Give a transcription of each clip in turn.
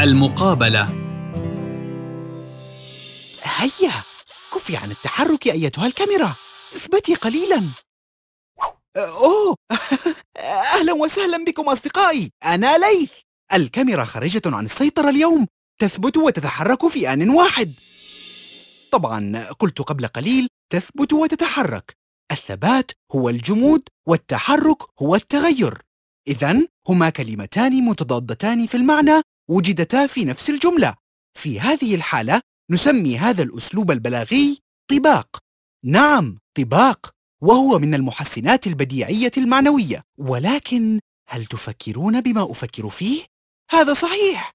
المقابلة. هيا كفي عن التحرك أيتها الكاميرا. اثبتي قليلا. أوه أهلا وسهلا بكم أصدقائي. أنا ليث. الكاميرا خارجة عن السيطرة اليوم. تثبت وتتحرك في آن واحد. طبعا قلت قبل قليل تثبت وتتحرك. الثبات هو الجمود والتحرك هو التغير. إذا هما كلمتان متضادتان في المعنى وجدتا في نفس الجملة. في هذه الحالة نسمي هذا الأسلوب البلاغي طباق. نعم طباق وهو من المحسنات البديعية المعنوية. ولكن هل تفكرون بما أفكر فيه؟ هذا صحيح.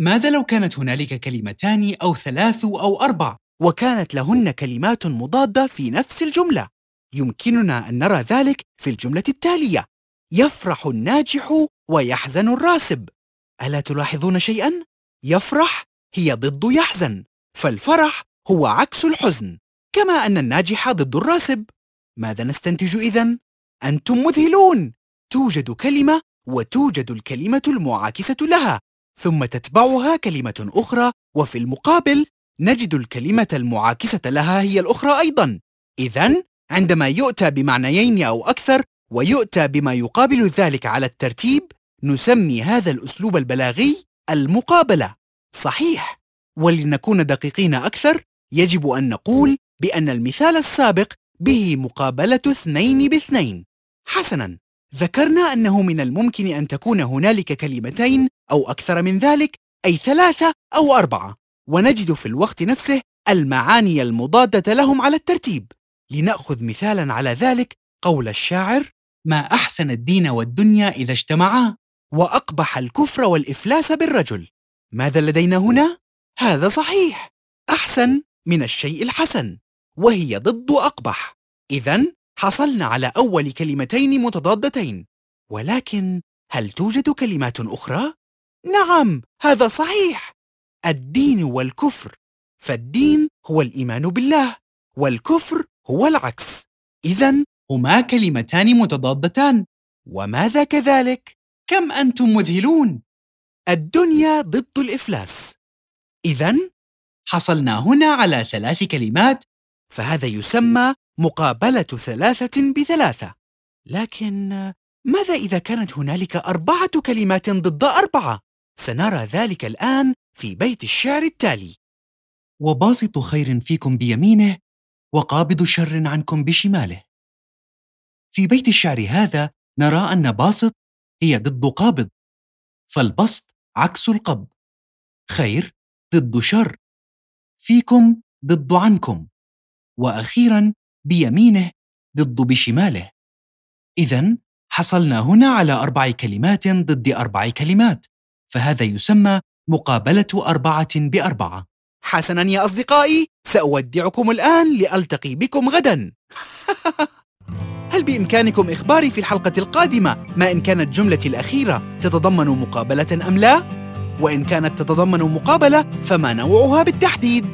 ماذا لو كانت هنالك كلمتان أو ثلاث أو أربع؟ وكانت لهن كلمات مضادة في نفس الجملة. يمكننا أن نرى ذلك في الجملة التالية. يفرح الناجح ويحزن الراسب. ألا تلاحظون شيئا؟ يفرح هي ضد يحزن فالفرح هو عكس الحزن كما أن الناجح ضد الراسب ماذا نستنتج إذن؟ أنتم مذهلون توجد كلمة وتوجد الكلمة المعاكسة لها ثم تتبعها كلمة أخرى وفي المقابل نجد الكلمة المعاكسة لها هي الأخرى أيضا إذا عندما يؤتى بمعنيين أو أكثر ويؤتى بما يقابل ذلك على الترتيب نسمي هذا الأسلوب البلاغي المقابلة. صحيح. ولنكون دقيقين أكثر يجب أن نقول بأن المثال السابق به مقابلة اثنين باثنين. حسناً. ذكرنا أنه من الممكن أن تكون هنالك كلمتين أو أكثر من ذلك أي ثلاثة أو أربعة. ونجد في الوقت نفسه المعاني المضادة لهم على الترتيب. لنأخذ مثالا على ذلك قول الشاعر ما أحسن الدين والدنيا إذا اجتمعا؟ وأقبح الكفر والإفلاس بالرجل. ماذا لدينا هنا؟ هذا صحيح. أحسن من الشيء الحسن وهي ضد أقبح. إذا حصلنا على أول كلمتين متضادتين. ولكن هل توجد كلمات أخرى؟ نعم هذا صحيح. الدين والكفر. فالدين هو الإيمان بالله والكفر هو العكس. إذا هما كلمتان متضادتان. وماذا كذلك؟ كم أنتم مذهلون؟ الدنيا ضد الإفلاس. إذا حصلنا هنا على ثلاث كلمات. فهذا يسمى مقابلة ثلاثة بثلاثة. لكن ماذا إذا كانت هنالك أربعة كلمات ضد أربعة؟ سنرى ذلك الآن في بيت الشعر التالي. وباسط خير فيكم بيمينه وقابض شر عنكم بشماله. في بيت الشعر هذا نرى أن باسط هي ضد قابض فالبسط عكس القبض. خير ضد شر فيكم ضد عنكم وأخيرا بيمينه ضد بشماله. اذا حصلنا هنا على أربع كلمات ضد أربع كلمات فهذا يسمى مقابلة أربعة بأربعة. حسنا يا أصدقائي سأودعكم الآن لألتقي بكم غدا. هل بإمكانكم إخباري في الحلقة القادمة؟ ما إن كانت جملتي الأخيرة تتضمن مقابلة أم لا؟ وإن كانت تتضمن مقابلة فما نوعها بالتحديد؟